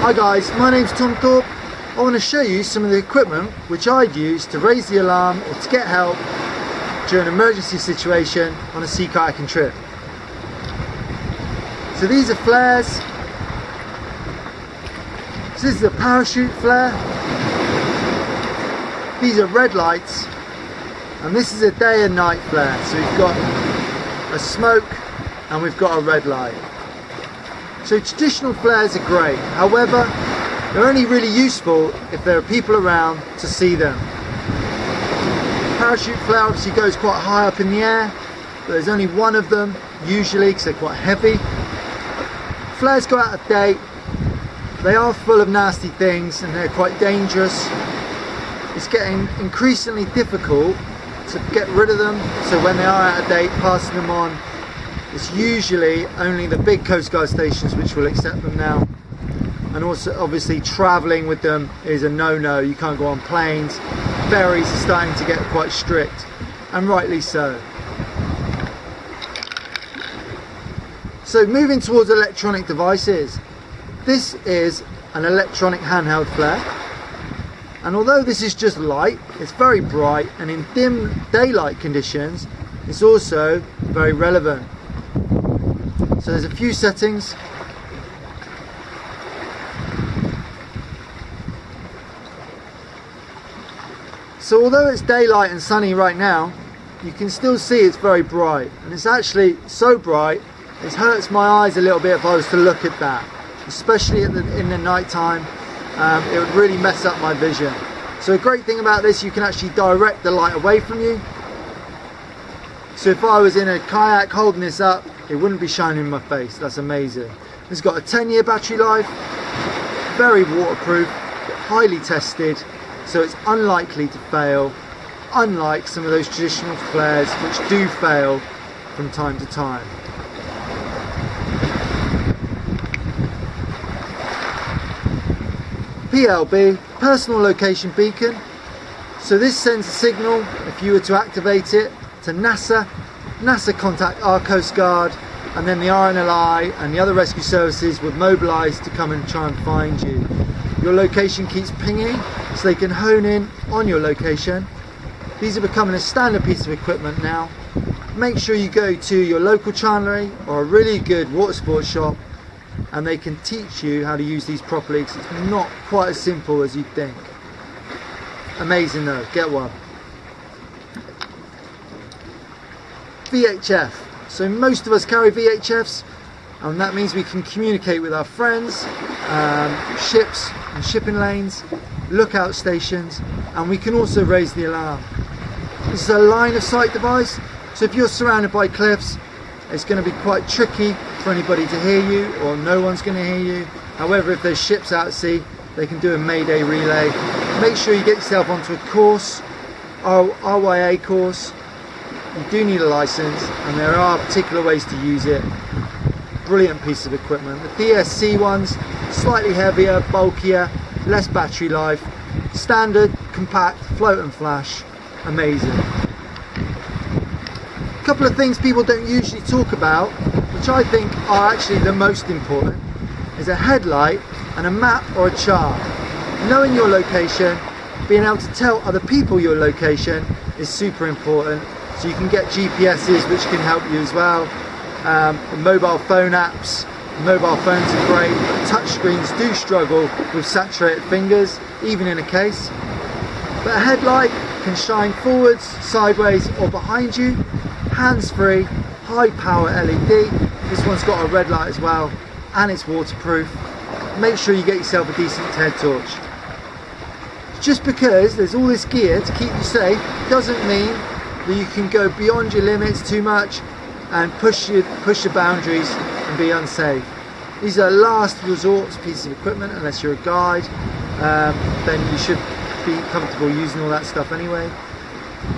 Hi guys, my name's Tom Thorpe. I want to show you some of the equipment which I'd use to raise the alarm or to get help during an emergency situation on a sea kayaking trip. So these are flares. So this is a parachute flare. These are red lights. And this is a day and night flare. So we've got a smoke and we've got a red light. So traditional flares are great, however, they're only really useful if there are people around to see them. Parachute flare obviously goes quite high up in the air, but there's only one of them, usually, because they're quite heavy. Flares go out of date, they are full of nasty things and they're quite dangerous. It's getting increasingly difficult to get rid of them, so when they are out of date, passing them on it's usually only the big Coast Guard stations which will accept them now. And also, obviously, travelling with them is a no-no. You can't go on planes. Ferries are starting to get quite strict, and rightly so. So moving towards electronic devices. This is an electronic handheld flare. And although this is just light, it's very bright and in dim daylight conditions, it's also very relevant. So there's a few settings. So although it's daylight and sunny right now, you can still see it's very bright. And it's actually so bright, it hurts my eyes a little bit if I was to look at that. Especially the, in the night time, um, it would really mess up my vision. So a great thing about this, you can actually direct the light away from you. So if I was in a kayak holding this up, it wouldn't be shining in my face. That's amazing. It's got a 10 year battery life, very waterproof, highly tested, so it's unlikely to fail, unlike some of those traditional flares which do fail from time to time. PLB, personal location beacon. So this sends a signal if you were to activate it to NASA NASA contact our Coast Guard and then the RNLI and the other rescue services would mobilise to come and try and find you. Your location keeps pinging so they can hone in on your location. These are becoming a standard piece of equipment now. Make sure you go to your local chandlery or a really good water sports shop and they can teach you how to use these properly because it's not quite as simple as you think. Amazing though, get one. VHF. So most of us carry VHFs and that means we can communicate with our friends, um, ships and shipping lanes, lookout stations and we can also raise the alarm. This is a line of sight device so if you're surrounded by cliffs it's going to be quite tricky for anybody to hear you or no one's going to hear you. However if there's ships out at sea they can do a mayday relay. Make sure you get yourself onto a course, our RYA course you do need a license and there are particular ways to use it. Brilliant piece of equipment. The DSC ones, slightly heavier, bulkier, less battery life, standard, compact, float and flash, amazing. A couple of things people don't usually talk about, which I think are actually the most important, is a headlight and a map or a chart. Knowing your location, being able to tell other people your location is super important so you can get GPSs which can help you as well. Um, mobile phone apps, mobile phones are great. Touch screens do struggle with saturated fingers, even in a case. But a headlight can shine forwards, sideways or behind you. Hands-free, high power LED. This one's got a red light as well and it's waterproof. Make sure you get yourself a decent head torch. Just because there's all this gear to keep you safe doesn't mean that you can go beyond your limits too much and push your, push your boundaries and be unsafe. These are last resort pieces of equipment unless you're a guide, um, then you should be comfortable using all that stuff anyway.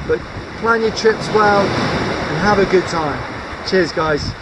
But plan your trips well and have a good time. Cheers guys.